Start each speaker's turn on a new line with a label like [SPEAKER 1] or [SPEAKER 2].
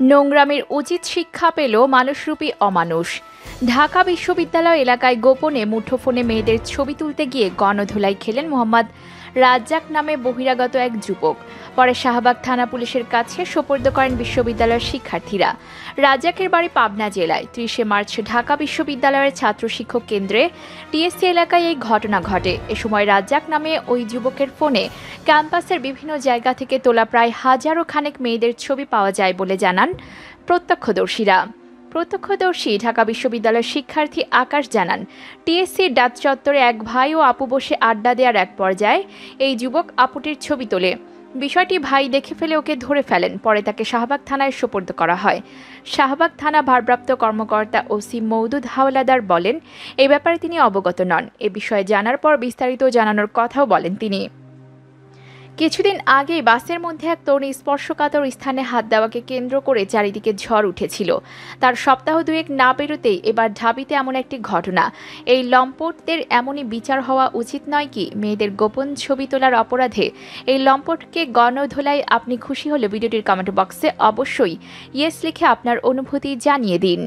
[SPEAKER 1] নোংরামের উচিত শিক্ষা পেল মানুষরূপী অমানুষ। ঢাকা বিশ্ববিদ্যালয় এলাকায় গোপনে মুঠোফোনে মেয়েদের ছবি তুলতে গিয়ে গণধুলাই খেলেন মোহাম্মদ রাজ্জাক নামে বহিরাগত এক যুবক। পরে শাহবাগ থানা পুলিশের কাছে সোপর্দ করেন বিশ্ববিদ্যালয়ের শিক্ষার্থীরা। রাজ্জাকের বাড়ি পাবনা জেলায়, ত্রিশে মার্চ ঢাকা বিশ্ববিদ্যালয়ের ছাত্র শিক্ষক কেন্দ্রে টিএসসি এলাকায় এই ঘটনা ঘটে। এ সময় রাজ্জাক নামে ওই যুবকের ফোনে ক্যাম্পাসের বিভিন্ন জায়গা থেকে তোলা প্রায় হাজারো খানেক মেয়েদের ছবি পাওয়া যায় বলে জানান প্রত্যক্ষদর্শীরা। প্রত্যক্ষদর্শী ঢাকা বিশ্ববিদ্যালয়ের শিক্ষার্থী আকাশ জানান, টিএসসি ডাচ চত্বরে এক ভাই ও আপু বসে আড্ডা দেওয়ার এক পর্যায়ে এই যুবক আপুটির ছবি তোলে। বিষয়টি ভাই দেখে ফেলে ওকে ধরে ফেলেন, পরে তাকে শাহবাগ থানায় সোপর্দ করা হয়। শাহবাগ থানা ভারপ্রাপ্ত কর্মকর্তা ওসি মৌদুদ হাওলাদার বলেন এই ব্যাপারে তিনি অবগত নন। এ বিষয়ে জানার পর বিস্তারিত জানানোর কথাও বলেন তিনি। কিছুদিন আগেই বাসের মধ্যে এক তরুণী স্পর্শকাতর স্থানে হাত দেওয়াকে কেন্দ্র করে চারিদিকে ঝড় উঠেছিল। তার সপ্তাহ দুয়েক না বেরোতেই এবার ঢাবিতে এমন একটি ঘটনা। এই লম্পটদের এমনই বিচার হওয়া উচিত নয় কি? মেয়েদের গোপন ছবি তোলার অপরাধে এই লম্পটকে গণধোলায় আপনি খুশি হলে ভিডিওটির কমেন্ট বক্সে অবশ্যই ইয়েস লিখে আপনার অনুভূতি জানিয়ে দিন।